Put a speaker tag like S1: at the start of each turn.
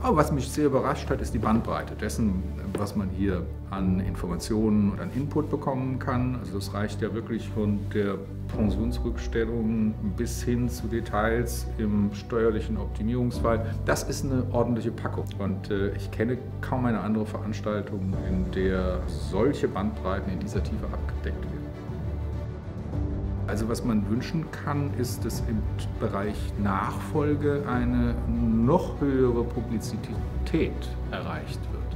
S1: Aber was mich sehr überrascht hat, ist die Bandbreite dessen, was man hier an Informationen und an Input bekommen kann. Also das reicht ja wirklich von der Pensionsrückstellung bis hin zu Details im steuerlichen Optimierungsfall. Das ist eine ordentliche Packung. Und äh, ich kenne kaum eine andere Veranstaltung, in der solche Bandbreiten in dieser Tiefe abgedeckt werden. Also was man wünschen kann, ist, dass im Bereich Nachfolge eine noch höhere Publizität erreicht wird.